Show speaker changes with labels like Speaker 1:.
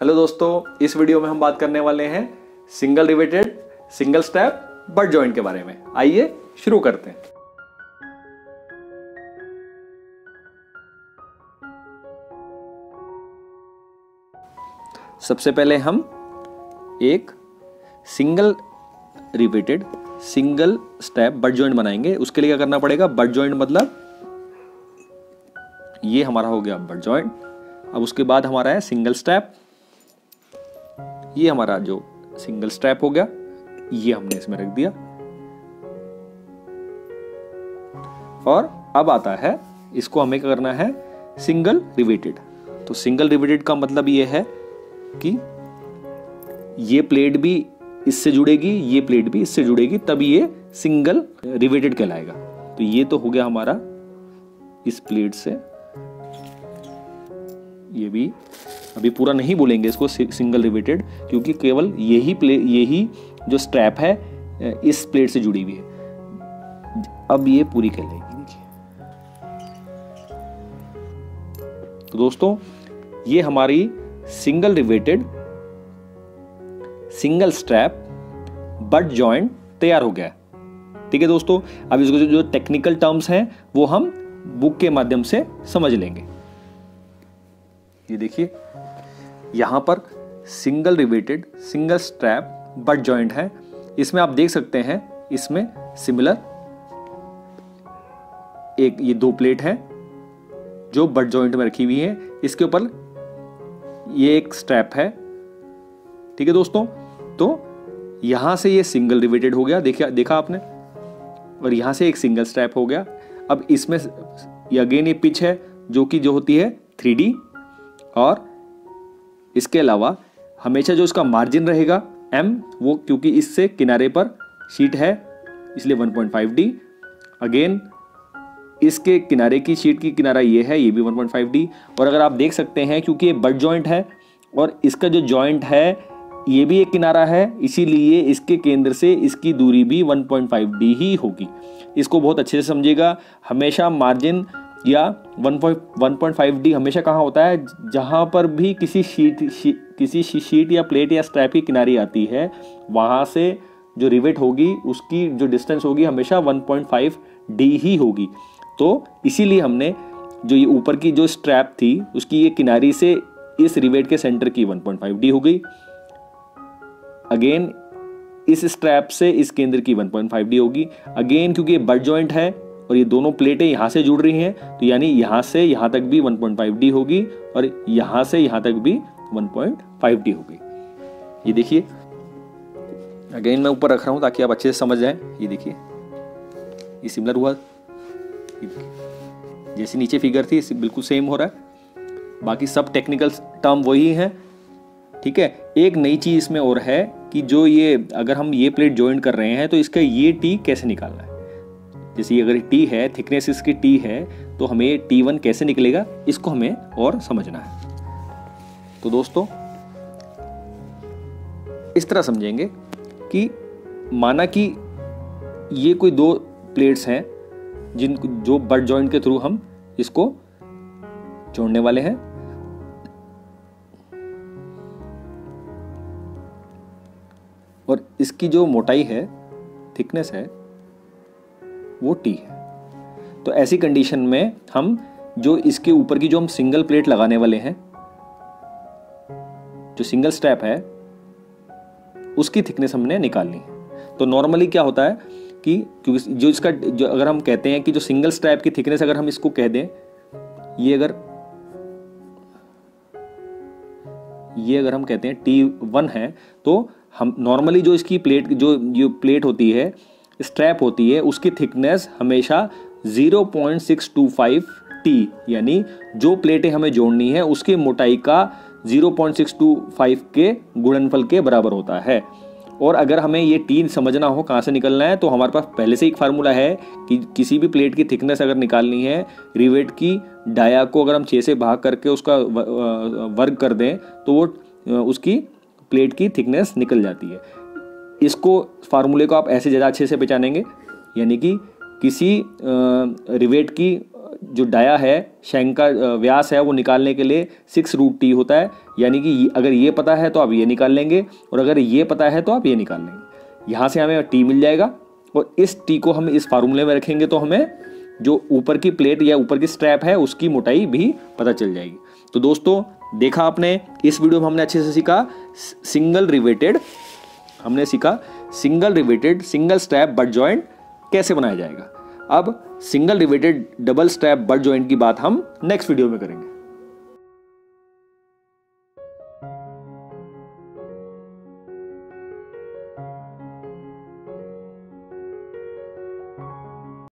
Speaker 1: Hello दोस्तों, इस video में हम बात करने वाले हैं single riveted, single step, butt joint के बारे में। आइए, शुरू करते हैं। सबसे पहले हम एक single repeated single step, butt joint बनाएँगे। उसके लिए क्या करना पड़ेगा? बट जॉइंट मतलब ये हमारा हो गया बट जॉइंट। अब उसके बाद हमारा है सिंगल स्टेप ये हमारा जो सिंगल स्टेप हो गया, ये हमने इसमें रख दिया। और अब आता है, इसको हमें क्या करना है? सिंगल रिवेटेड तो सिंगल रिवेटेड का मतलब ये है कि ये प्लेट भी इससे जुड़ेगी, ये प्लेट भी इससे जुड़ेगी, तब ये सिंगल रिवेटेड कहलाएगा। तो ये तो हो गया हमारा इस प्लेट से। ये भी अभी पूरा नहीं बोलेंगे इसको सिंगल रिवेटेड क्योंकि केवल यही प्ले यही जो स्ट्रैप है इस प्लेट से जुड़ी हुई है। अब ये पूरी कहलाएगी देखिए। तो दोस्तों, ये हमारी single riveted single strap butt joint तैयार हो गया। ठीक है दोस्तों, अब इसको जो टेक्निकल टर्म्स हैं, वो हम बुक के माध्यम से समझ लेंगे। ये देखिए, यहाँ पर single riveted single strap butt joint है। इसमें आप देख सकते हैं, इसमें सिमिलर एक ये दो प्लेट है, जो बट जॉइंट में रखी हुई है। इसके ऊपर ये एक स्ट्रैप है। ठीक है दोस्तों? तो यहाँ से ये सिंगल रिवेटेड हो गया। देखा देखा आपने? और यहाँ से एक सिंगल स्ट्रैप हो गया। अब इसमें अगेन ये पिच है, जो कि जो होती है थ्री और इसके अलावा हमेशा जो इसका मार्जिन रहेगा एम वो क्योंकि इससे किनारे पर शीट है, इसलिए 1.5 डी अगेन इसके किनारे की शीट की किनारा ये है, ये भी 1.5 डी और अगर आप देख सकते हैं, क्योंकि ये बट जॉइंट है, और इसका जो जॉइंट है, ये भी एक किनारा है, इसीलिए इसके केंद्र से इसकी दूरी भी 1.5 डी ही होगी। इसको बहुत अच्छे से समझिएगा, हमेशा मार्जिन या 1.5 डी हमेशा कहाँ होता है? जहाँ पर भी किसी शीट शी, किसी शीट या प्लेट या स्ट्रैप की किनारी आती है वहाँ से जो रिवेट होगी उसकी जो डिस्टेंस होगी हमेशा 1.5 डी ही होगी। तो इसीलिए हमने जो ये ऊपर की जो स्ट्रैप थी उसकी ये किनारी से इस रिवेट के सेंटर की 1.5 डी हो गई। अगेन इस स्ट्रैप से इस केंद्र की 1.5 डी होगी। अगेन क्योंकि ये बट जॉइंट है और ये दोनों प्लेटें यहाँ से जुड़ रही हैं तो यानी यहाँ से यहाँ तक भी 1.5 डी होगी और यहाँ से यहाँ तक भी 1.5 डी होगी। ये देखिए। अगेन मैं ऊपर रख रहा हूँ ताकि आप अच्छे से समझ जाए। ये देखिए। ये सिमिलर हुआ। जैसी नीचे फिगर थी बिल्कुल सेम हो रहा है। बाकी सब टेक्निकल टर्म वही है। ठीक है? एक नई चीज़ इसमें और है कि जो ये, अगर हम ये प्लेट ज्वाइन कर रहे हैं तो इसका ये टी कैसे निकालना है? जैसे अगर टी है थिकनेस इसकी टी है तो हमें टी वन कैसे निकलेगा, इसको हमें और समझना है। तो दोस्तों, इस तरह समझेंगे कि माना कि ये कोई दो प्लेट्स हैं, जिन जो बट जॉइंट के थ्रू हम इसको जोड़ने वाले हैं। और इसकी जो मोटाई है थिकनेस है वो टी है। तो ऐसी कंडीशन में हम जो इसके ऊपर की जो हम सिंगल प्लेट लगाने वाले हैं, जो सिंगल स्टेप है, उसकी थिकनेस हमने निकालनी है। तो नॉर्मली क्या होता है कि क्योंकि जो इसका जो अगर हम कहते हैं कि जो सिंगल स्ट्रैप की थिकनेस अगर हम इसको कह दें, ये अगर ये अगर हम कहते हैं टी वन है तो हम नॉर्मली जो इसकी प्लेट जो जो प्लेट होती है स्ट्रैप होती है, उसकी थिकनेस हमेशा 0.625 टी यानी जो प्लेटें हमें जोड़नी है, उसकी मोटाई का 0.625 के गुणनफल के बराबर होता है। और अगर हमें ये टी समझना हो कहाँ से निकलना है तो हमारे पास पहले से एक फार्मूला है कि किसी भी प्लेट की थिकनेस अगर निकालनी है रिवेट की डाया को अगर हम छः से भाग करके उसका वर्ग कर दें तो वो उसकी प्लेट की थिकनेस निकल जाती है। इसको फार्मूले को आप ऐसे ज़्यादा अच्छे से पहचानेंगे, यानी कि किसी रिवेट की, जो डाया है, शैंक का व्यास है, वो निकालने के लिए सिक्स रूट टी होता है, यानी कि अगर ये पता है तो आप ये निकाल लेंगे, और अगर ये पता है तो आप ये निकाल लेंगे। यहाँ से हमें टी मिल जाएगा, और इस टी को हम इस फार्मूले में रखेंगे तो हमें जो ऊपर की प्लेट या ऊपर की स्ट्रैप है, उसकी मोटाई भी पता चल जाएगी। तो दोस्तों, देखा आपने, इस वीडियो में हमने अच्छे से सीखा, सिंगल रिवेटेड हमने सीखा single riveted single strap butt joint कैसे बनाया जाएगा। अब single riveted double strap butt joint की बात हम नेक्स्ट वीडियो में करेंगे।